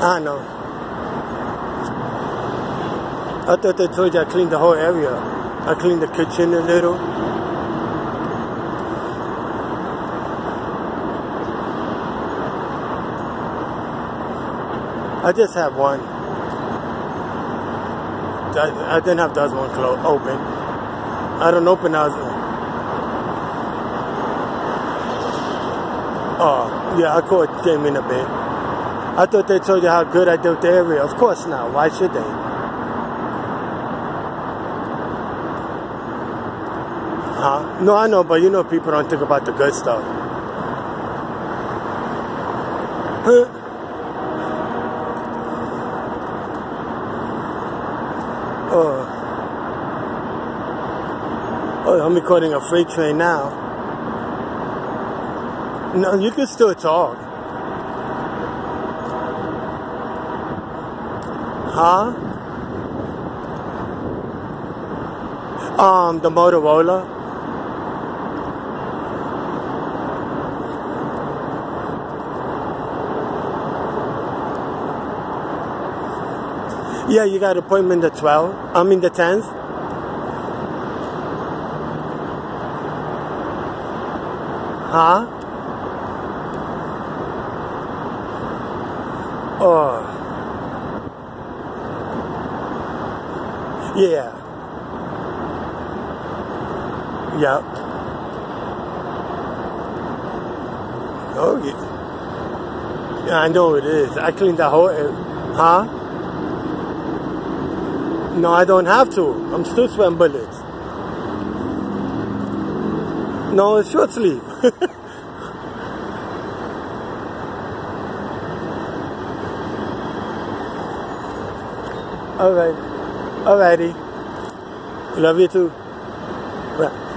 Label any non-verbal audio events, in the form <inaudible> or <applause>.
Ah, I know. I thought they told you I cleaned the whole area. I cleaned the kitchen a little. I just have one. I, I didn't have other one closed, open. I don't open other one. Oh, yeah, I caught came in a bit. I thought they told you how good I with the area. Of course not. Why should they? Huh? No, I know, but you know people don't think about the good stuff. Huh? <laughs> Oh. Oh, I'm recording a freight train now. No, you can still talk. Huh? Um, the Motorola. Yeah, you got appointment the 12th. I mean the 10th. Huh? Oh. Yeah. Yep. Oh, yeah. yeah. I know it is. I cleaned the whole area. Huh? No, I don't have to. I'm still sweating bullets. No, it's short sleeve. <laughs> All right. Alrighty. Love you too. Bye.